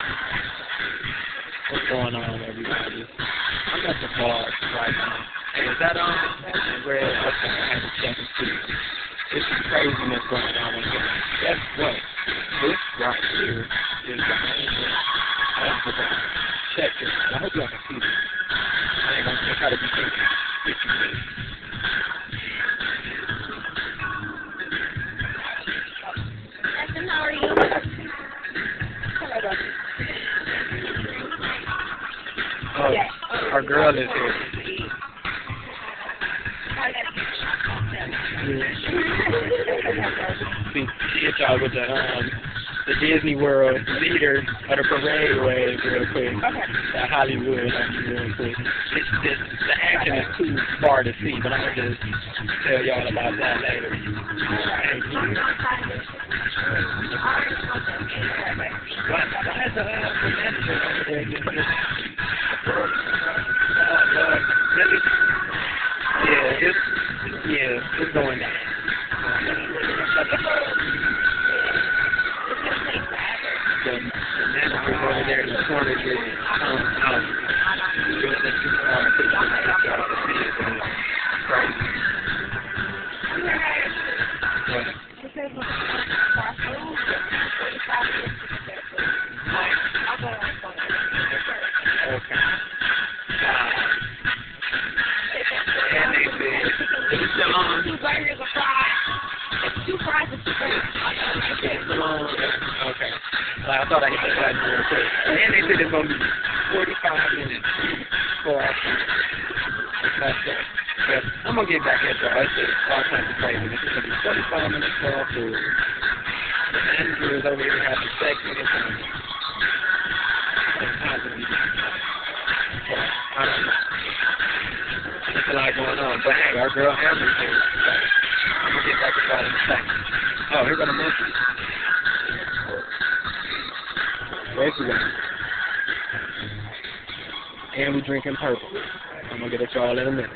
What's going on, everybody? I'm at the bar right now. Hey, is that on? Red, okay, I had to check and see. This is craziness going on in here. Guess what? This right here is the main of the bar. Check this. I hope y'all can see this. I ain't gonna try to be thinking. If you Our girl is here. See, hit y'all with the um the Disney World leader of the parade wave real quick. The Hollywood real quick. It's just the action is too far to see, but I'm gonna just tell y'all about that later. Thank you. It's yeah, it's going down. The, the manager over there in the corner just um, um, Two burgers, a fry. Two fries and two burgers. okay. Like, I thought I hit the button real quick. And they said it's gonna be 45 minutes I can. That's it. But I'm gonna get back at y'all. It's just all kinds of craziness. It's gonna be 45 minutes for our food. Is over here having sex with his a lot going on. But hey, our girl Amber's here. So I'm gonna get back to y'all in a second. Oh, here go the monkey. Where's he going? And we drinking purple. I'm gonna get at y'all in a minute.